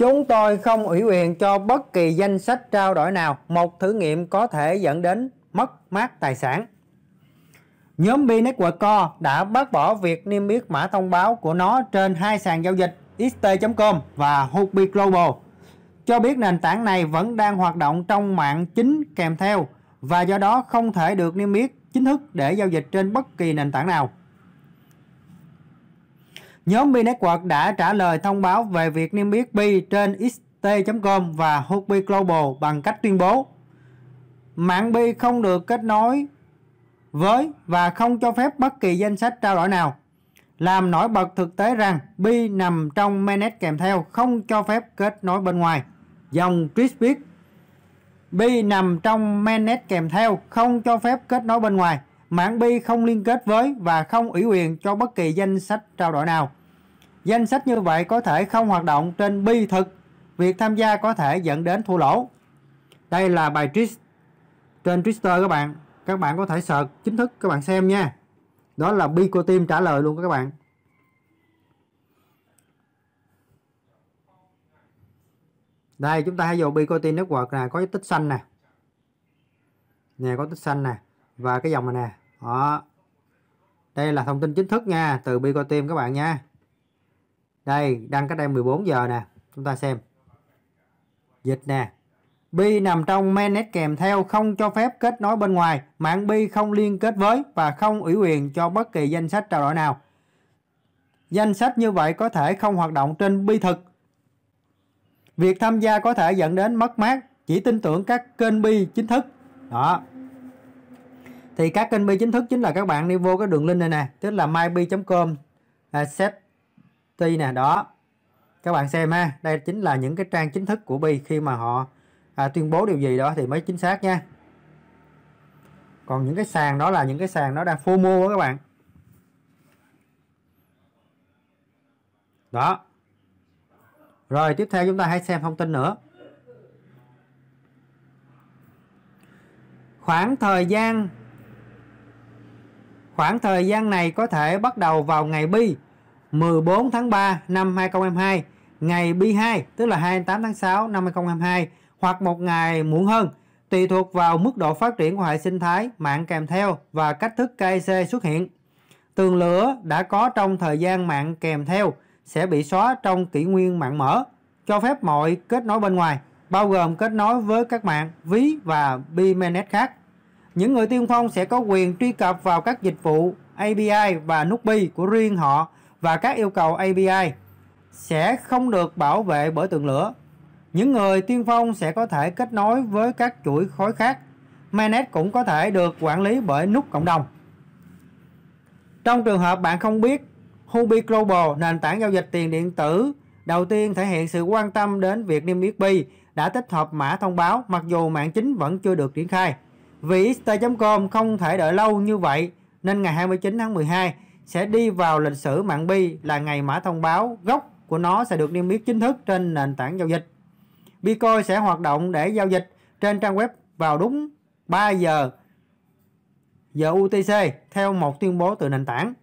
Chúng tôi không ủy quyền cho bất kỳ danh sách trao đổi nào. Một thử nghiệm có thể dẫn đến mất mát tài sản. Nhóm B Network Core đã bác bỏ việc niêm yết mã thông báo của nó trên hai sàn giao dịch xt.com và Huobi Global. Cho biết nền tảng này vẫn đang hoạt động trong mạng chính kèm theo và do đó không thể được niêm yết chính thức để giao dịch trên bất kỳ nền tảng nào. Nhóm B Network đã trả lời thông báo về việc niêm yết Bi trên xt.com và Huobi Global bằng cách tuyên bố mạng Bi không được kết nối với và không cho phép bất kỳ danh sách trao đổi nào. Làm nổi bật thực tế rằng Bi nằm trong mainnet kèm theo, không cho phép kết nối bên ngoài. Dòng tweet viết Bi nằm trong mainnet kèm theo, không cho phép kết nối bên ngoài. Mạng Bi không liên kết với và không ủy quyền cho bất kỳ danh sách trao đổi nào. Danh sách như vậy có thể không hoạt động trên Bi thực. Việc tham gia có thể dẫn đến thua lỗ. Đây là bài trist trên Twitter các bạn các bạn có thể search chính thức các bạn xem nha đó là bi của Team trả lời luôn các bạn đây, chúng ta hãy vào Bico Team Network nè, có tích xanh nè nè, có tích xanh nè và cái dòng này nè đó đây là thông tin chính thức nha từ Bico các bạn nha đây đăng cách đây 14 giờ nè chúng ta xem dịch nè Bi nằm trong mainnet kèm theo không cho phép kết nối bên ngoài, mạng Bi không liên kết với và không ủy quyền cho bất kỳ danh sách trao đổi nào. Danh sách như vậy có thể không hoạt động trên Bi thực. Việc tham gia có thể dẫn đến mất mát, chỉ tin tưởng các kênh Bi chính thức. Đó. Thì các kênh Bi chính thức chính là các bạn đi vô cái đường link này nè, tức là mybi.com à, set nè, đó. Các bạn xem ha, đây chính là những cái trang chính thức của Bi khi mà họ à, tuyên bố điều gì đó thì mới chính xác nha. Còn những cái sàn đó là những cái sàn nó đang FOMO đó các bạn. Đó. Rồi tiếp theo chúng ta hãy xem thông tin nữa. Khoảng thời gian khoảng thời gian này có thể bắt đầu vào ngày bi 14 tháng 3 năm 2022 ngày bi 2 tức là 28 tháng 6 năm 2022 hoặc một ngày muộn hơn, tùy thuộc vào mức độ phát triển của hệ sinh thái, mạng kèm theo và cách thức KIC xuất hiện. Tường lửa đã có trong thời gian mạng kèm theo sẽ bị xóa trong kỷ nguyên mạng mở, cho phép mọi kết nối bên ngoài, bao gồm kết nối với các mạng, ví và BMNet khác. Những người tiên phong sẽ có quyền truy cập vào các dịch vụ API và nút bi của riêng họ và các yêu cầu API sẽ không được bảo vệ bởi tường lửa những người tiên phong sẽ có thể kết nối với các chuỗi khối khác. Mainnet cũng có thể được quản lý bởi nút cộng đồng. Trong trường hợp bạn không biết, Hubi Global, nền tảng giao dịch tiền điện tử đầu tiên thể hiện sự quan tâm đến việc niêm yết bi đã tích hợp mã thông báo mặc dù mạng chính vẫn chưa được triển khai. Vì xt.com không thể đợi lâu như vậy, nên ngày 29 tháng 12 sẽ đi vào lịch sử mạng bi là ngày mã thông báo gốc của nó sẽ được niêm yết chính thức trên nền tảng giao dịch. Bitcoin sẽ hoạt động để giao dịch trên trang web vào đúng 3 giờ giờ UTC theo một tuyên bố từ nền tảng.